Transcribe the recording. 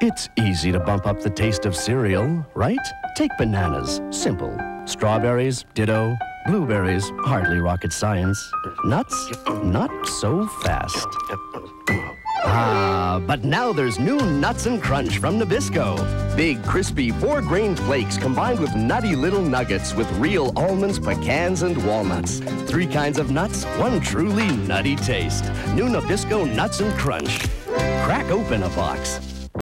It's easy to bump up the taste of cereal, right? Take bananas. Simple. Strawberries, ditto. Blueberries, hardly rocket science. Nuts, not so fast. Ah, but now there's new Nuts and Crunch from Nabisco. Big, crispy, four-grain flakes combined with nutty little nuggets with real almonds, pecans, and walnuts. Three kinds of nuts, one truly nutty taste. New Nabisco Nuts and Crunch. Crack open a box.